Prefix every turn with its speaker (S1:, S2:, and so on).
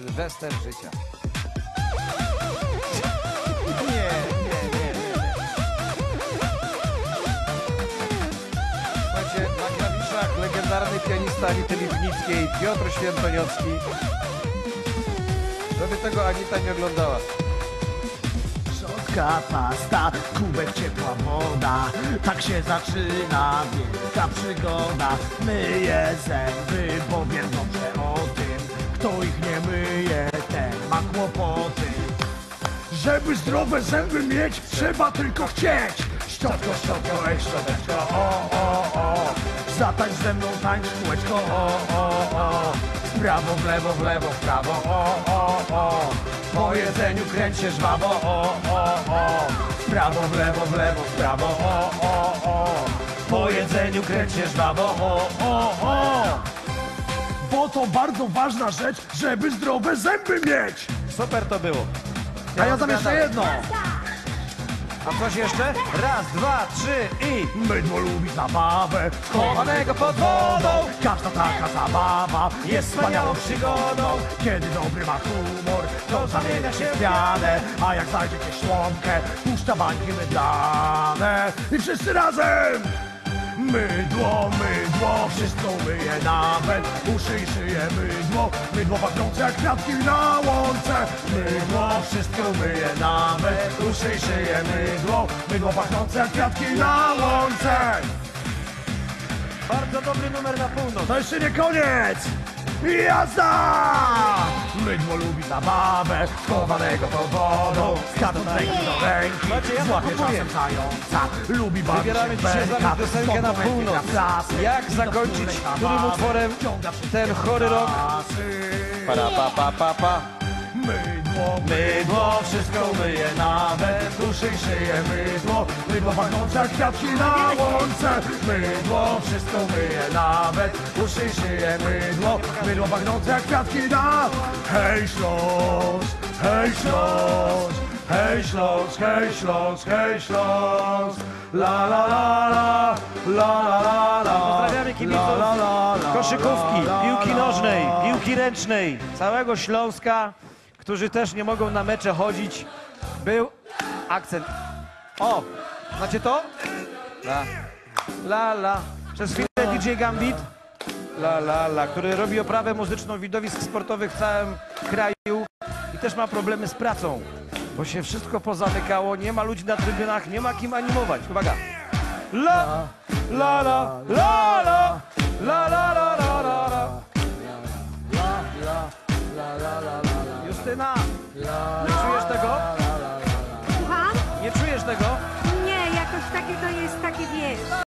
S1: Sylwester życia. Nie, nie, nie, nie. Słuchajcie, na klawiszach legendarny pianista Anity Lipnickiej Piotr Świętoniowski. Żeby tego Anita nie oglądała.
S2: Szotka, pasta, kubek, ciepła woda Tak się zaczyna wielka przygoda Myję zęby, bo wiem dobrze o tym Kto ich nie Żeby zdrowe zęby mieć, trzeba tylko chcieć. Szczotko, szczotko, ej szczoteczko, o, o, o. Zatańcz ze mną, tańcz kółeczko, o, o, o. W prawo, w lewo, w lewo, w prawo, o, o, o. Po jedzeniu kręć się żwawo, o, o, o. W prawo, w lewo, w lewo, w prawo, o, o, o. Po jedzeniu kręć się żwawo, o, o, o. Bo to bardzo ważna rzecz, żeby zdrowe zęby mieć.
S1: Super to było.
S2: A ja tam jeszcze jedno
S1: A coś jeszcze? Raz, dwa, trzy i...
S2: Mydło lubi zabawę
S1: Chowanego pod wodą.
S2: Każda taka zabawa jest wspaniałą przygodą Kiedy dobry ma humor, to zamienia się w pianę A jak znajdziecie szłomkę, puszcza bańki mydlane I wszyscy razem! Mydło, mydło, wszystko myje nawet Uszy i szyję mydło Mydło pachnące jak kwiatki na łące Mydło, wszystko myje nawet Uszy i szyję mydło Mydło pachnące jak kwiatki na łące
S1: Bardzo dobry numer na północ.
S2: To jeszcze nie koniec! Jazda! Mydło lubi zabawę, schowanego pod wodą, skacą z ręki do ręki,
S1: Słuchajcie, ja
S2: złapie
S1: kupuję.
S2: czasem zająca, lubi bawić
S1: Wybieramy
S2: się
S1: dzisiaj z wami piosenkę na północ. Jak zakończyć którym utworem ten chory rok? Para, pa, pa, pa, pa.
S2: Mydło, mydło, wszystko myje nawet Uszy i szyję mydło Mydło pachnące kwiatki na łące. Mydło, wszystko myje nawet Uszy i szyję mydło Mydło pachnące kwiatki na Hej Śląsk, hej Śląsk Hej Śląsk, hej Śląsk, hej Śląsk. La la la la, la la la la.
S1: Pozdrawiamy kibiców. Koszykówki, piłki nożnej, piłki ręcznej, całego Śląska, którzy też nie mogą na mecze chodzić. Był akcent. O, znacie to? La, la, la. Przez chwilę DJ Gambit. La, la, la, który robi oprawę muzyczną widowisk sportowych w całym kraju i też ma problemy z pracą, bo się wszystko pozamykało, nie ma ludzi na trybunach, nie ma kim animować. Uwaga. La, la, la, la, la, la, la, la, la,